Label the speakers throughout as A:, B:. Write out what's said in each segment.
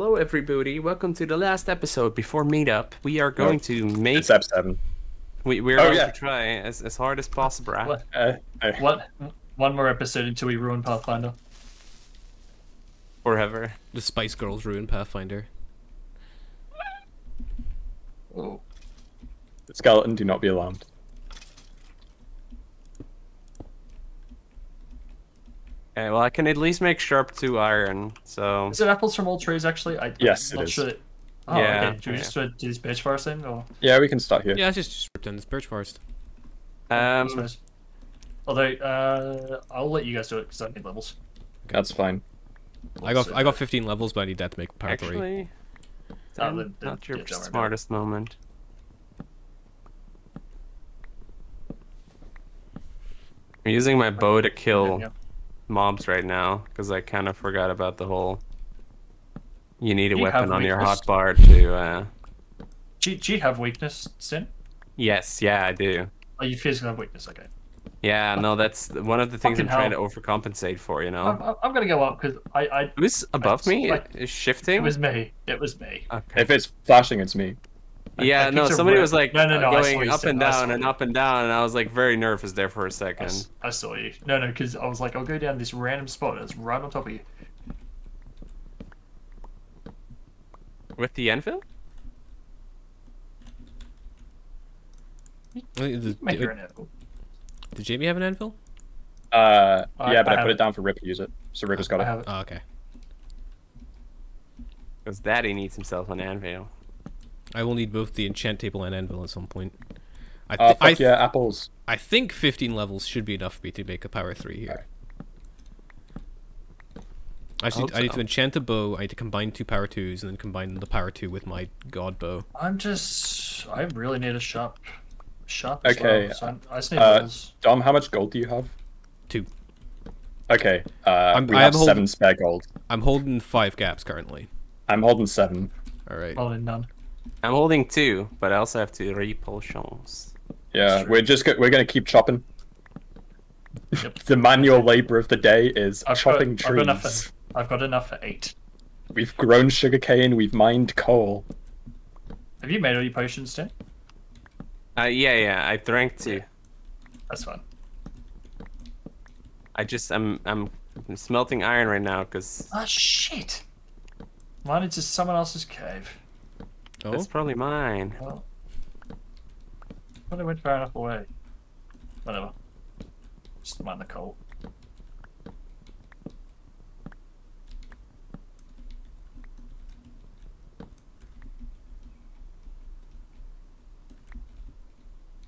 A: everybody. Welcome to the last episode before meetup. We are going to make.
B: It's step seven.
A: We, we're
B: Oh,
A: going
B: yeah.
A: to try as, as hard as possible.
C: What?
B: Uh, uh,
C: One, one more episode until we ruin Pathfinder.
A: Forever.
D: The Spice Girls ruin Pathfinder.
C: Oh.
B: The skeleton, do not be alarmed.
A: Okay, well, I can at least make sharp two iron. So
C: Is it apples from all trees, actually? I,
B: Yes,
C: I'm
B: it
C: not
B: is.
C: Sure that... Oh,
A: Yeah,
C: okay. Do we
A: yeah.
C: just uh, do this bitch forest then? Or...
B: Yeah, we can start here.
D: Yeah, it's just just ripped down this birch forest.
C: I
A: um,
C: suppose. Although, uh, I'll let you guys do it because I need levels.
B: That's fine.
D: I got I got 15 levels, but I need that to make power three.
A: actually,
C: Oh,
A: um,
C: then- then
A: not your
C: get John right
A: smartest moment. I'm using my bow to kill
C: Yeah.
A: Mobs right now because I kind of forgot about the whole. You need a weapon on your
C: weakness.
A: hotbar to. Uh...
C: Do, you- do you have weakness, Sin?
A: Yes, yeah, I do.
C: Oh, you physically have weakness, okay.
A: Yeah, no, that's one of the things I'm
C: Fucking
A: trying to overcompensate for. You know,
C: I'm, I'm- I'm gonna go up because I, I,
A: who's above me?
C: like-
A: Is
C: it was me. It was me.
A: Okay.
B: If it's flashing, it's me.
C: I-
A: Yeah,
C: I
A: no, somebody
C: red-
A: was like
C: No, no, no, I saw
A: going up and down and up and down, and I was like very nervous there for a second.
C: I saw you. No, no, because I was like, I'll go down this random spot and it's right on top of you.
A: With the Enfield?
D: Uh, Did,
C: Make
D: did,
C: your own
D: did Jamie have an anvil?
B: Uh,
C: I-
B: yeah, but
C: I
B: I, put
C: it.
B: it down for Rip to use it. So Rip has got
C: I
B: it.
C: have it.
D: Oh, okay.
A: Because Daddy needs himself an anvil.
D: I will need both the enchant table and anvil at some point. I,
B: Oh,
D: th-
B: fuck
D: I, th-
B: yeah, apples.
D: I think 15 levels should be enough for me to make a power 3 here. I,
A: I
D: need,
A: hope
D: I need to enchant a bow, I need to combine two power 2s, and then combine the power 2 with my god bow.
C: I'm just. I really need a sharp. Sharp.
B: Okay,
C: well, so I, I just need
B: uh,
C: levels.
B: Dom, how much gold do you have?
D: Two.
B: Okay, uh,
D: I'm-
B: we
D: I
B: have
D: am hold-
B: seven spare gold.
D: I'm holding 5 gaps currently.
B: I'm holding seven.
D: Alright.
C: Well, in none.
A: I'm holding two, but I also have two repulsions.
B: Yeah, we're just go- we're gonna keep chopping.
C: Yep.
B: the manual labor of the day is
C: I've got,
B: chopping
C: I've got enough. For, I've got enough for eight.
B: We've grown sugarcane. We've mined coal.
C: Have you made all your potions, Tim?
A: Uh, yeah, yeah, I drank two.
C: That's fine.
A: I just, I'm, I'm smelting iron right now because
C: Ah, shit. Mine is just someone else's cave.
D: Oh,
A: it's probably mine.
C: Well, but I went far enough away. Whatever. Just mind the coal.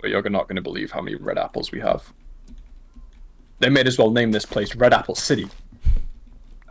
B: But you're not going to believe how many red apples we have. They may as well name this place Red Apple City.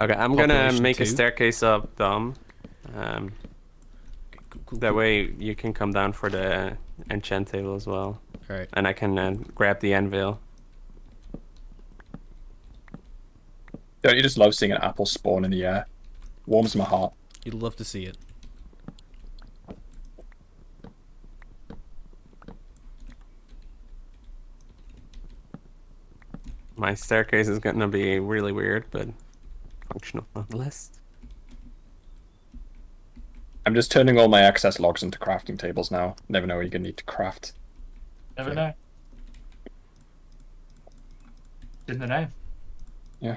A: Okay, I'm gonna
D: Population
A: make a staircase up, dumb. Um,
D: cool, cool,
A: that way you can come down for the enchant table as well,
D: Alright.
A: and I can uh, grab the anvil.
B: Don't you just love seeing an apple spawn in the air? Warms my heart.
D: You'd love to see it.
A: My staircase is gonna be really weird, but functional nonetheless.
B: I'm just turning all my excess logs into crafting tables now. Never know what you're going to need to craft.
C: Never
D: Okay.
C: know. In the name. Yeah.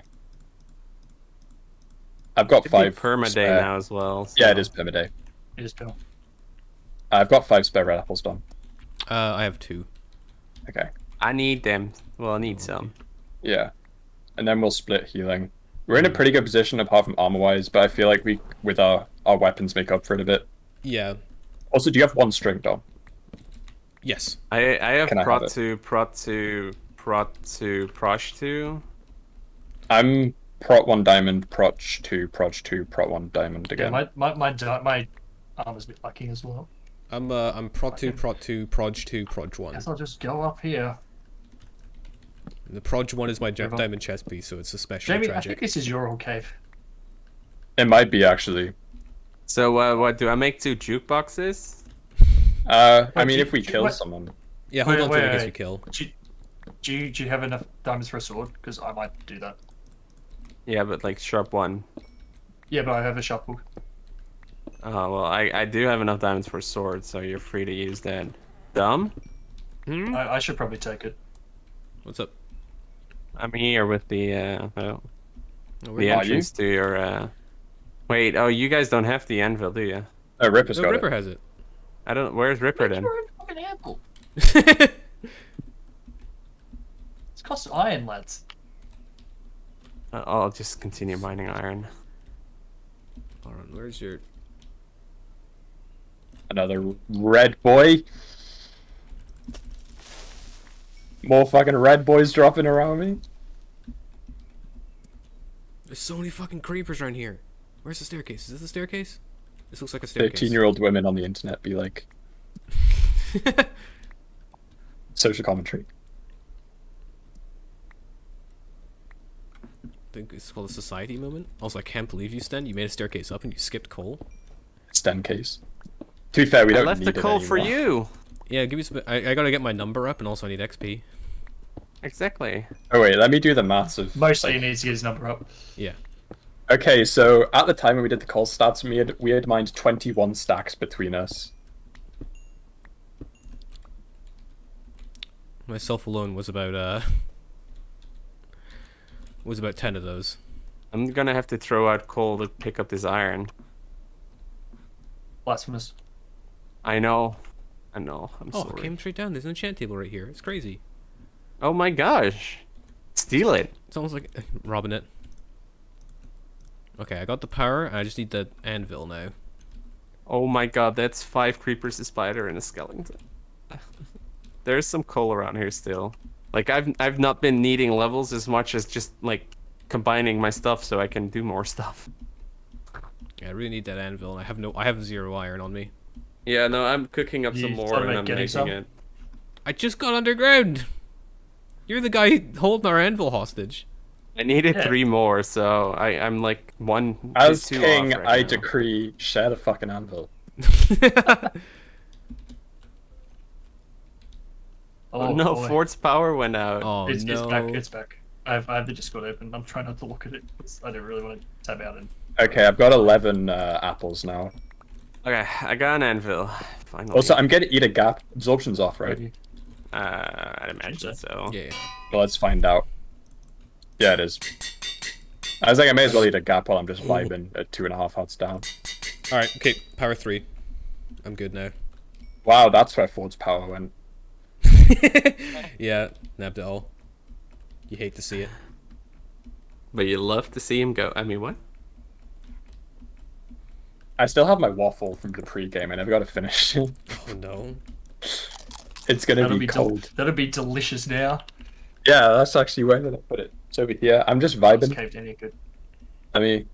B: I've got
A: Should be
B: five.
A: permaday
B: spare-
A: now as well.
B: Yeah,
A: so-
B: it is permaday.
C: It is Bill.
B: I've got five spare red apples done.
D: Uh, I have two.
B: Okay.
A: I need them. Well, I need some.
B: Yeah. And then we'll split healing. We're in a pretty good position apart from armor wise, but I feel like we, with our, our weapons, make up for it a bit.
D: Yeah.
B: Also, do you have one string, Dom?
D: Yes.
A: I I have
B: Can I have
A: prot
B: it?
A: to prot two, prot to prosh to.
B: I'm prot one diamond, prot two, prot two, prot one diamond
C: Yeah,
B: again.
C: my my my di- my armor's a bit lacking as well.
D: I'm uh, I'm prod 2, prod 2, proj 2, proj 1.
C: Guess I'll just go up here.
D: And the proj 1 is my di- diamond chest piece, so it's especially
C: Jamie, I
D: tragic.
C: think this is your old cave.
B: It might be actually.
A: So uh, what do I make two jukeboxes?
B: Uh, I mean,
C: do-
B: if we kill
C: what-
B: someone,
D: Yeah, hold
C: Wait,
D: on to
C: wait,
D: it as
C: wait.
D: you kill.
C: Do you, do you do you have enough diamonds for a sword? Because I might do that.
A: Yeah, but like sharp one.
C: Yeah, but I have a sharp hook.
A: Oh well, I I do have enough diamonds for a sword, so you're free to use that. Dumb.
D: Hmm?
C: I, I should probably take it.
D: What's up?
A: I'm here with the uh oh, the
D: where-
B: Are you?
A: entrance to your uh. Wait, oh, you guys don't have the anvil, do you?
B: Oh, Ripper's
D: No,
B: got
D: Ripper
B: it.
D: has it.
A: I don't. Where's Ripper then?
C: Fucking apple. It's cost iron, lads.
A: Uh, I'll just continue mining iron.
D: Hold on, where's your?
B: Another red boy. More fucking red boys dropping around me.
D: There's so many fucking creepers around here. Where's the staircase? Is this the staircase? This looks like a staircase.
B: Thirteen-year-old women on the internet be like social commentary.
D: I think it's called a society moment. Also, I can't believe you, Sten. You made a staircase up and you skipped coal.
B: Sten case. To be fair, we
A: I
B: don't
A: left
B: need
A: the
B: it
A: coal for you.
D: Yeah, give me some. I, I gotta get my number up, and also I need XP.
A: Exactly.
B: Oh wait, let me do the maths of.
C: Mostly
B: like-
C: he needs to get his number up.
D: Yeah.
B: Okay, so at the time when we did the coal stats, we had we had mined twenty-one stacks between us.
D: Myself alone was about uh. Was about ten of those.
A: I'm gonna have to throw out coal to pick up this iron.
C: Blasphemous.
A: I know. I know. I'm
D: Oh,
A: sorry.
D: it came straight down. There's an enchant table right here. It's crazy.
A: Oh my gosh. Steal it.
D: It's almost like robbing it. Okay, I got the power. I just need the anvil now.
A: Oh my god, that's five creepers, a spider, and a skeleton. There's some coal around here still. Like I've I've not been needing levels as much as just like combining my stuff so I can do more stuff.
D: Yeah, I really need that anvil. And I have no. I have zero iron on me.
A: Yeah, no, I'm cooking up
C: You
A: some more and I'm making
C: some?
A: it.
D: I just got underground. You're the guy holding our anvil hostage.
A: I needed
C: Yeah.
A: three more, so I I'm like one.
B: As
A: two
B: king,
A: off right
B: I
A: now.
B: decree share the fucking anvil.
A: Oh, no,
C: boy.
A: Ford's power went out.
D: oh
C: it's,
D: no.
C: it's back. It's back. I have, I have the Discord open. I'm trying not to look at it. 'cause I don't really want to tab out and.
B: Okay, I've got eleven uh, apples now.
A: Okay, I got an anvil. Finally.
B: Also, I'm gonna eat a gap. Absorption's off, right?
C: Maybe.
A: uh, I'd imagine so.
D: Yeah.
B: Well, let's find out. Yeah, it is. I was like, I may as well eat a gap while I'm just vibing at two and a half hearts down.
D: All right. Okay. Power three. I'm good now.
B: Wow, that's where Ford's power went.
D: yeah. Nabbed it all. You hate to see it.
A: But you love to see him go. I mean, what?
B: I still have my waffle from the pre-game. I never got to finish it.
D: Oh no.
B: It's gonna
C: That'll
B: be,
C: be del-
B: cold.
C: that'll be delicious now.
B: Yeah, that's actually where did I put it? It's over here. I'm just
C: It's
B: vibing.
C: caved in here good.
B: I mean,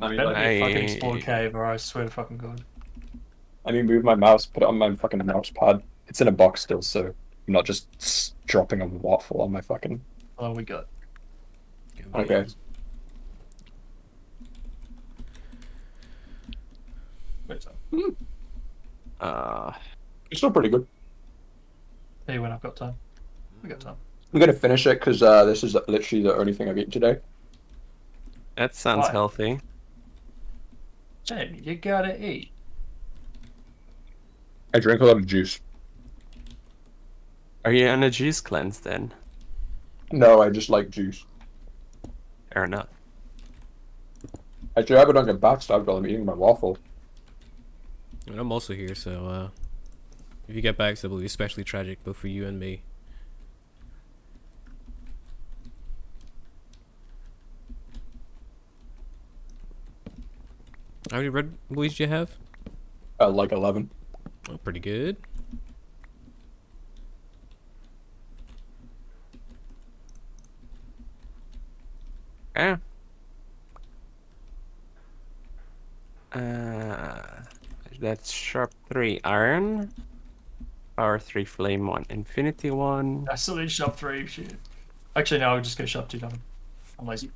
B: I mean,
C: Better
B: like,
C: be a fucking
A: I-
C: explore cave, or I swear to fucking god.
B: I mean, move my mouse, put it on my fucking mouse pad. It's in a box still, so I'm not just dropping a waffle on my fucking.
C: Oh, we got.
B: Okay.
C: Wait, so.
A: Uh,
B: It's still pretty good.
C: Hey, when I've got time. We got time.
B: I'm gonna finish it because uh, this is literally the only thing I've eaten today.
A: that sounds
C: Why?
A: healthy.
C: Jamie, you gotta eat.
B: I drink a lot of juice.
A: Are you on a juice cleanse then?
B: No, I just like juice.
A: Fair enough.
B: Actually, I don't get backstabbed while I'm eating my waffle.
D: I mean, I'm also here, so uh, if you get back, so it'll be especially tragic, both for you and me. How many red boys do you have?
B: Uh, like eleven.
D: Oh, pretty good.
A: Yeah. Uh, that's sharp three iron, power three flame one, infinity one,
C: I still need shop three. Shit. Actually, no, I'm just gonna shop two. Done. I'm lazy.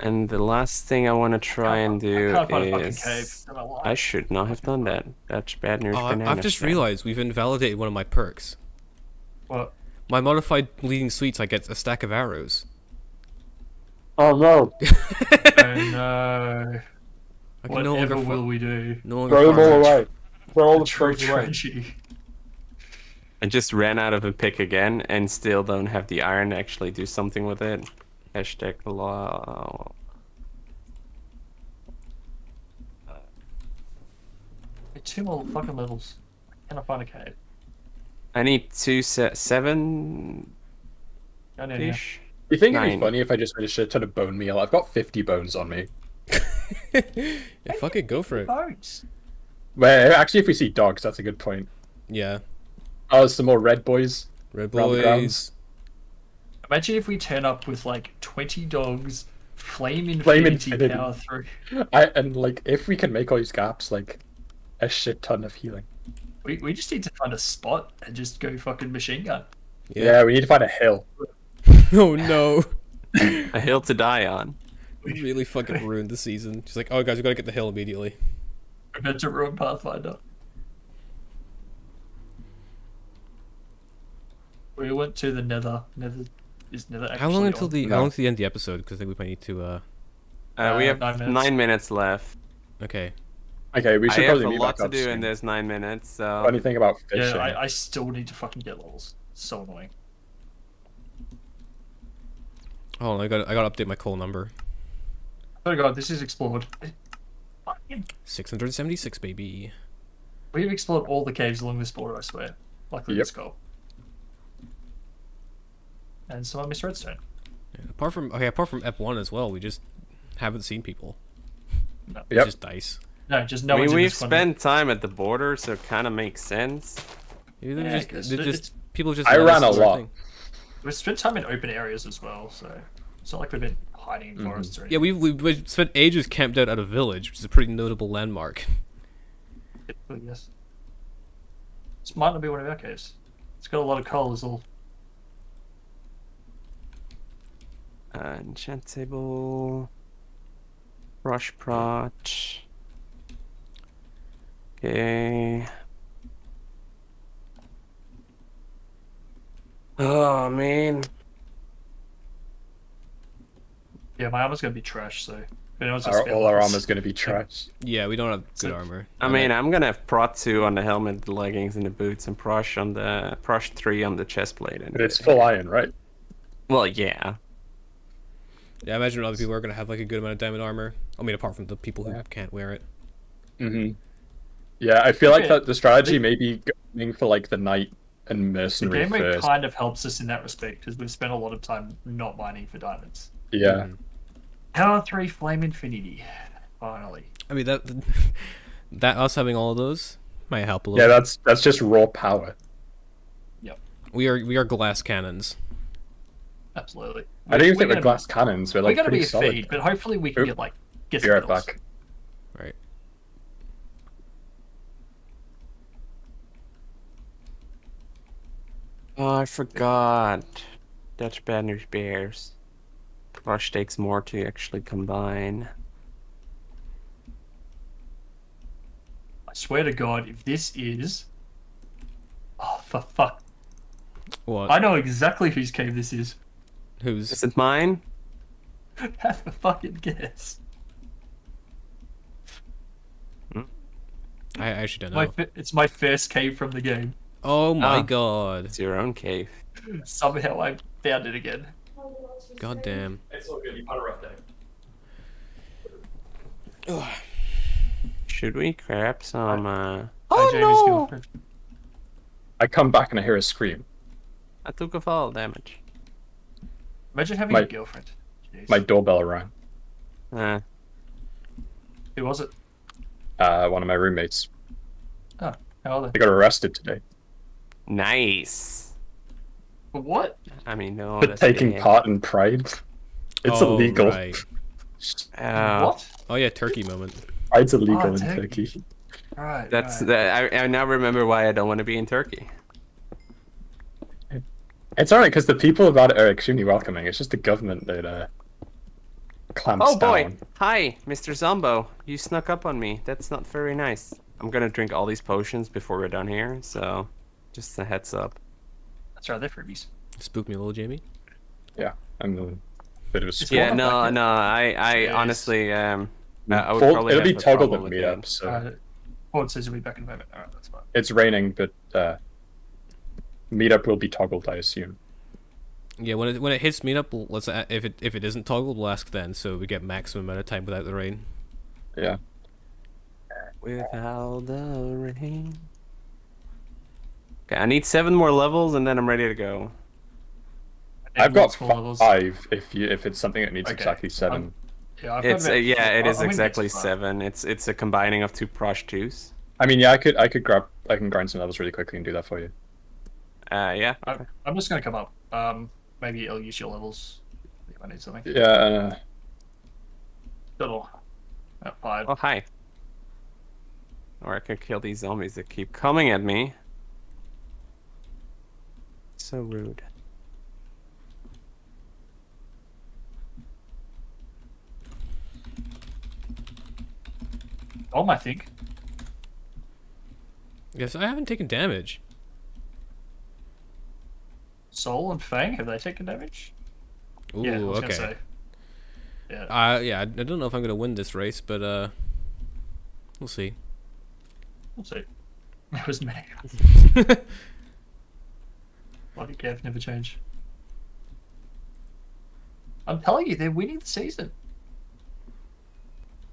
A: and the last thing I want to try and do
C: I can't a
A: is.
C: cave. Don't know why.
A: I should not have done that. That's bad news.
D: Uh, oh, I, I've just
A: stand.
D: realized we've invalidated one of my perks.
C: What?
D: My modified bleeding sweets, I get a stack of arrows.
B: Oh no!
C: oh no.
D: I can no
C: Whatever
D: longer
C: will we do?
D: no longer
B: Throw them all away. Throw all the
C: True
B: away.
C: tragedy.
A: I just ran out of a pick again and still don't have the iron to actually do something with it. Hashtag law.
C: Uh, two more fucking levels. Can I find a cave?
A: I need two se- seven
C: Go down here.
A: ish.
B: You think it'd be funny if I just made a shit ton of bone meal? I've got 50 bones on me.
D: yeah, fuck it, go for it.
C: Boats.
B: Well, actually, if we see dogs, that's a good point.
D: Yeah,
B: Oh, some more red boys.
D: red boys.
C: Imagine if we turn up with like 20 dogs, flame
B: Flame
C: infinity,
B: infinity.
C: power through.
B: I and like if we can make all these gaps, like a shit ton of healing.
C: We, we just need to find a spot and just go fucking machine gun.
B: Yeah,
D: Yeah.
B: we need to find a hill.
D: oh no.
A: A hill to die on.
D: We really fucking ruined the season. She's like, oh guys, we gotta get the hill immediately.
C: We're meant to ruin Pathfinder. We went to the Nether. Nether is Nether
D: How long until
C: on?
D: the
B: No.
D: how long till the end of the episode? Because I think we might need to. uh
A: Uh, we
C: Uh,
A: have
C: nine
A: nine
C: minutes.
A: minutes, left.
D: Okay.
B: Okay, we should
A: I
B: should
A: have
B: probably
A: a
B: meet
A: lot to do
B: soon.
A: in this nine minutes, so
B: Funny thing about fishing.
C: Yeah, I, I still need to fucking get levels. So annoying.
D: Hold on, I got I got to update my coal number.
C: Oh god, this is explored.
D: Six hundred seventy six, baby.
C: We've explored all the caves along this border, I swear. Luckily,
B: Yep.
C: this goal. And so I missed redstone.
D: Yeah, apart from okay, apart from Ep one as well, we just haven't seen people.
C: No,
D: It's
B: Yep.
D: just dice.
C: no just no
A: I mean we've
C: this one.
A: spent time at the border, so it kind of makes sense.
D: Maybe
C: Yeah,
D: just,
C: 'cause
D: they're just
C: it's-
D: people just.
B: I
D: let
B: ran a lot.
D: thing.
C: We've spent time in open areas as well, so it's not like we've been hiding in
B: Mhm.
C: forests or
D: Yeah,
C: anything.
D: we we've spent ages camped out at a village, which is a pretty notable landmark.
C: Yes. This might not be one of our caves. It's got a lot of coal as well.
A: Uh, enchant table. Rush prot. Okay. Oh man.
C: Yeah, my armor's gonna be trash, so if anyone's got
B: Our, all our armor's gonna be trash.
D: Yeah, we don't have good
C: So-
D: armor.
A: I mean, I'm gonna have prot two on the helmet, the leggings, and the boots, and prosh on the prosh three on the chest plate. And
B: it's full iron, right?
A: Well, yeah.
D: Yeah, I imagine other people are gonna have like a good amount of diamond armor. I mean, apart from the people who
B: Yeah.
D: can't wear it.
B: Mm-hmm. Yeah, I feel like that the strategy may be going for like the knight and
C: The
B: mercenary
C: game mode
B: first.
C: kind of helps us in that respect because we've spent a lot of time not mining for diamonds.
B: Yeah.
D: Mhm.
C: Power three flame infinity. Finally.
D: I mean that that us having all of those might help a little.
B: Yeah,
D: little.
B: that's that's just raw power. Yep.
D: We are we are glass cannons.
C: Absolutely.
B: I don't even think we're
C: gonna-
B: glass cannons. We're
C: We're gonna
B: pretty
C: be a
B: solid.
C: feed, but hopefully we can
B: Oop.
C: get like get
B: Be
C: some
B: right
C: kills.
B: back.
D: Right.
A: Oh, I forgot. Dutch Banners Bears. Prosh takes more to actually combine.
C: I swear to God, if this is, oh for fuck,
D: What?
C: I know exactly whose cave this is.
D: Who's?
A: Is it mine?
C: Have a fucking guess.
D: I actually don't
C: My
D: know.
C: fi- it's my first cave from the game.
D: Oh my
A: Ah.
D: god.
A: It's your own cave.
C: Somehow I found it again.
D: God damn.
C: It's all good. You had a rough day.
A: Should we grab some? Uh...
C: Hi, Jamie's girlfriend.
B: I come back and I hear a scream.
A: I took a fall damage.
C: Imagine having
B: My-
C: a girlfriend. Jeez.
B: My doorbell rang.
A: Uh,
C: Who was it?
B: Uh, one of my roommates.
C: Oh, How are
B: They
C: they?
B: got arrested today
A: nice.
C: What?
A: I mean, no.
B: for taking
A: bad.
B: part in Pride. It's
D: Oh,
B: illegal.
D: right.
A: Uh,
C: what?
D: Oh yeah, turkey moment.
B: Pride's illegal
C: Oh,
B: in
C: Turkey.
B: Turkey.
C: Right.
A: That's
C: right.
A: that. I, I now remember why I don't want to be in Turkey.
B: It's alright because the people about it are extremely welcoming. It's just the government that uh, clamps
A: Oh boy!
B: down.
A: Hi, Mr. Zombo. You snuck up on me. That's not very nice. I'm gonna drink all these potions before we're done here, so just a heads up.
C: That's right. They're freebies.
D: Spook me a little, Jamie.
B: Yeah, I'm a bit of a
C: It's
B: spook.
A: Yeah, no,
C: like
A: no. I, I
C: Yes.
A: honestly, um, I would
B: Full-
A: probably
B: it'll be toggled
A: problem
B: at
A: with that.
B: meetup, so
C: Uh, Ford says he'll be back in a moment. Alright, that's fine.
B: it's raining, but uh, meetup will be toggled, I assume.
D: Yeah, when it when it hits meetup, we'll- let's if it if it isn't toggled, we'll ask then, so we get maximum amount of time without the rain.
B: Yeah.
A: Without the rain. Okay, I need seven more levels and then I'm ready to go.
C: I need
B: I've got
C: multiple levels.
B: five. If you if it's something that needs
C: Okay,
B: exactly 7
C: I'm- Yeah, I've
A: It's uh, yeah,
C: four-
A: it
C: I'm
A: is exactly
C: to
A: seven. It's it's a combining of two prosh twos.
B: I mean, yeah, I could I could grab I can grind some levels really quickly and do that for you.
A: Uh, yeah.
C: I, I'm just gonna come up. Um, maybe I'll use your levels if I need something.
B: Yeah. Uh,
C: Little. At five.
A: Oh hi. Or I could kill these zombies that keep coming at me. So rude.
C: Bomb, I think.
D: Yes, I haven't taken damage.
C: Soul and Fang, have they taken damage?
D: Ooh,
C: yeah, I was
D: okay.
C: say. Yeah.
D: Uh, yeah, I I don't know if I'm gonna win this race, but uh, we'll see.
C: We'll see. That was me. Bloody Gav never change. I'm telling you, they're winning the season.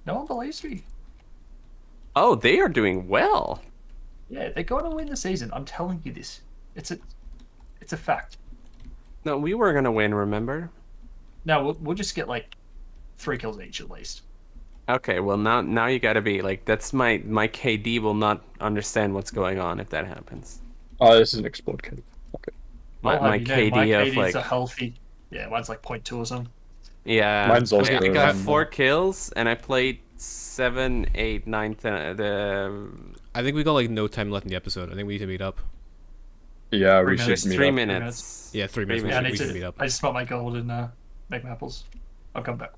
C: No one believes me.
A: Oh, they are doing well.
C: Yeah, they're going to win the season. I'm telling you this. It's a, it's a fact.
A: No, we were gonna win. Remember?
C: No, we'll, we'll just get like three kills each at least.
A: Okay. Well, now now you gotta be like that's my my KD will not understand what's going on if that happens.
B: oh, this is an explode cave. Okay.
A: My
C: I'll
A: my
C: you know,
A: KD
C: my
A: of
C: KD's
A: like
C: a healthy. Yeah, mine's like 0.2 or something.
A: yeah.
B: Mine's also
A: I, I got four kills and I played seven, eight, nine, ten. Uh, the
D: I think we got like no time left in the episode. I think we need to meet up.
B: Yeah,
C: Three
B: we should
C: minutes.
B: meet
A: three
B: up.
A: minutes.
D: Yeah, three
A: Three
D: minutes. We
C: Yeah, I
D: should,
C: need
D: we should
C: to.
D: meet up.
C: I just smelt my gold and uh, make my apples. I'll come back.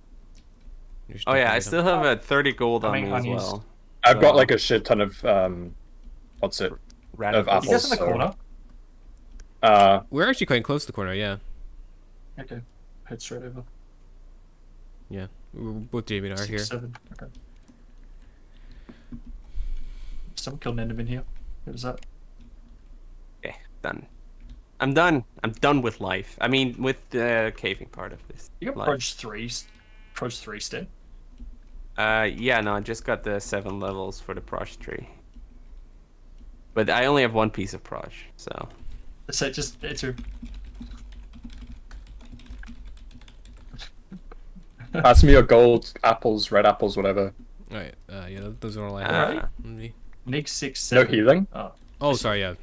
A: Oh yeah, I still have a thirty gold
C: I
A: on
C: mean,
A: me as
C: unused.
A: well.
B: I've got like a shit ton of um, what's it?
A: Radicals.
B: apples.
C: You guys in the
B: so-
C: corner.
B: Uh.
D: We're actually quite close to the corner. Yeah,
C: Okay. Head straight over.
D: yeah. We're both Jamie and I are
C: Six,
D: here.
C: Seven. Okay. Someone killed an enderman here. What is that?
A: Okay, done. I'm done. I'm done with life. I mean, with the caving part of this.
C: You got
A: life.
C: Proj 3. Proj 3 stem.
A: Uh, yeah, no, I just got the seven levels for the Prosh tree. But I only have one piece of Prosh, so.
C: So just it's a
B: pass me your gold apples, red apples, whatever.
D: All right. Uh, yeah, those are all I
A: Uh,
D: have.
C: Alright.
D: Let me-
C: Nick six
B: No healing.
C: Oh,
D: Oh, sorry. Yeah,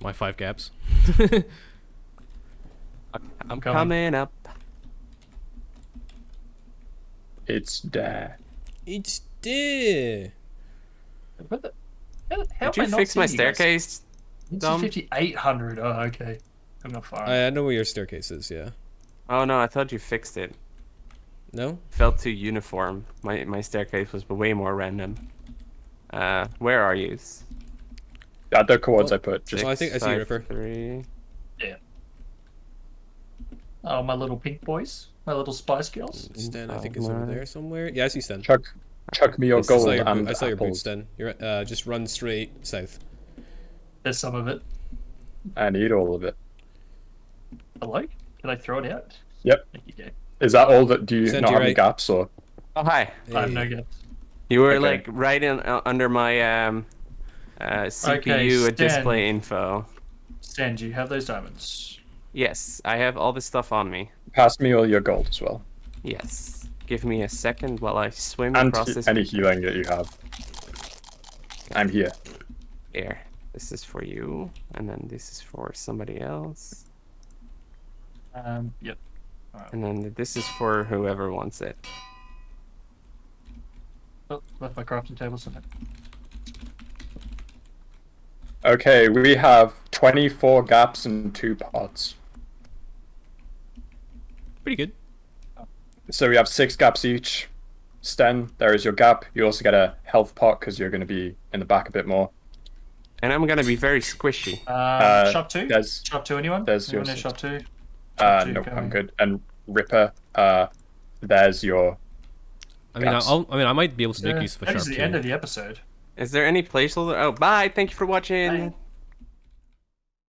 D: my five gaps.
A: I'm
C: coming.
A: coming up.
B: It's there.
D: it's there.
C: what the? How, how
A: Did you
C: I
A: fix my
C: seeing you guys?
A: staircase?
C: It's 5800. Oh, okay. I'm not far.
D: I, I know where your staircase is. Yeah.
A: Oh no, I thought you fixed it.
D: No.
A: Felt too uniform. My my staircase was way more random. Uh, where are you?
B: At the chords
D: Oh,
B: I put. Just
D: Oh, I think I see
A: five,
D: Ripper.
A: Three. Yeah.
C: Oh, my little pink boys. My little spice girls.
D: Sten, I think is over there somewhere. Yeah, I see Sten.
B: chuck, chuck me your
D: I saw
B: gold
D: your,
B: and
D: boot- I saw your boots,
B: apples.
D: Sten. You're uh, just run straight south.
C: There's some of it.
B: I need all of it.
C: Hello? Can I throw it out?
B: Yep.
C: Thank you, Gabe.
B: Is that all that? Do you
D: Send
B: not
D: you
B: have any gaps or?
A: Oh hi.
C: I have no gaps.
A: You were
B: Okay.
A: like right in uh, under my um uh CPU
C: Sten.
A: display info.
C: Sten, do you have those diamonds?
A: Yes, I have all this stuff on me.
B: Pass me all your gold as well,
A: Yes. Give me a second while I swim
B: and
A: across
B: he-
A: this
B: any healing that you have. I'm here.
A: air. This is for you, and then this is for somebody else,
C: Um, yep.
A: and then this is for whoever wants it.
C: Oh, left my crafting table somewhere.
B: Okay, we have 24 gaps and two pots.
D: Pretty good.
B: So we have six gaps each. Sten, there is your gap. You also get a health pot because you're going to be in the back a bit more.
A: And I'm going to be very squishy.
C: Uh,
B: uh,
C: shop two?
B: There's,
C: shop two, anyone?
B: There's
C: anyone
B: your
C: shop two?
B: Uh, shop uh,
C: two,
B: no. I'm good. And Ripper, uh, there's your.
D: I mean, I'll, i mean, I might be able to sneak
C: yeah.
D: use for
C: that
D: sure.
C: is the end of the episode.
A: Is there any placeholder? Oh, bye. Thank you for watching.
C: Bye.